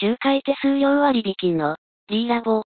仲介手数料割引の、リーラボ、